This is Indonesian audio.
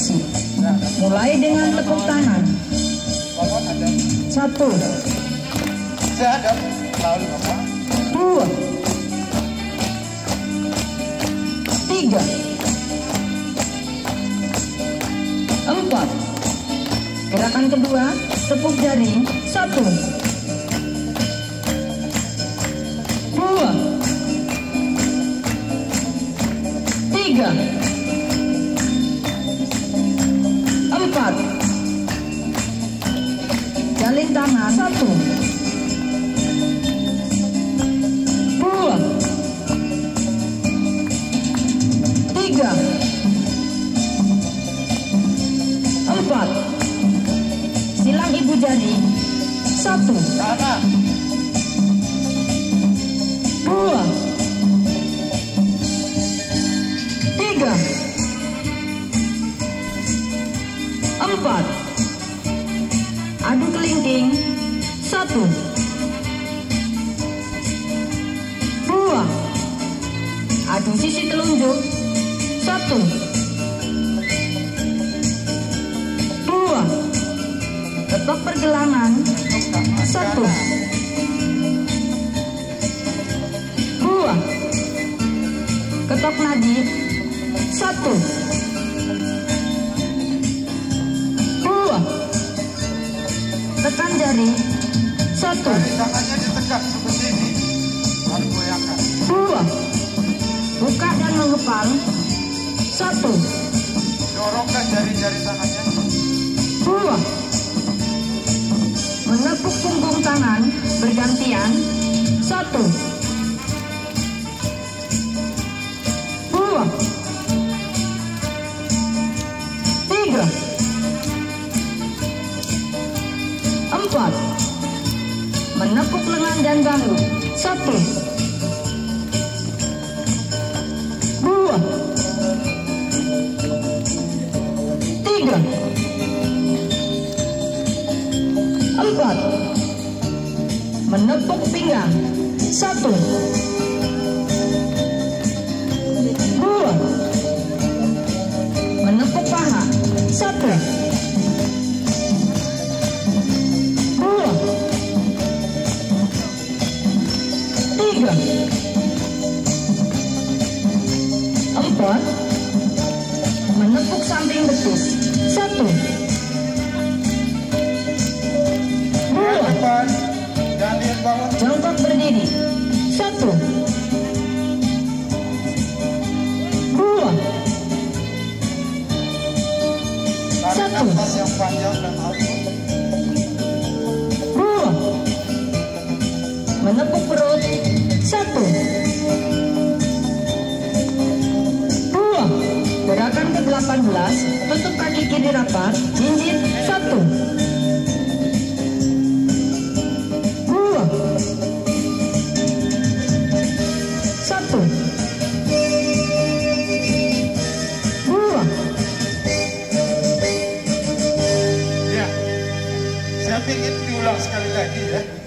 Mulai dengan tepuk tangan. Satu, dua, tiga, empat. Gerakan kedua, tepuk jari. Satu, dua, tiga, empat. Jalin tangan. Satu, dua, tiga, empat. Silang ibu jari. Satu, Sana. dua, tiga, empat. Adu kelingking. Satu, dua. Adu sisi telunjuk. Satu, dua. Ketok pergelangan. Satu, dua. Ketok nadi. Satu, Satu, tangannya ditegak seperti ini. Goyangkan. dua. Buka dan mengepal. Satu, Dorongkan jari-jari tangannya. dua. Menepuk punggung tangan bergantian. Satu, dua, tiga, Menepuk lengan dan bahu. Satu, dua, tiga, empat. Menepuk pinggang. Satu, dua, tiga, empat, menepuk samping betis. Satu, dua, jongkok berdiri. Satu, dua, Satu. dua, menepuk perut. Ke-18, tutup kaki kiri rapat, jinjit, satu, dua, satu, dua, Ya. Saya ingin diulang sekali lagi ya.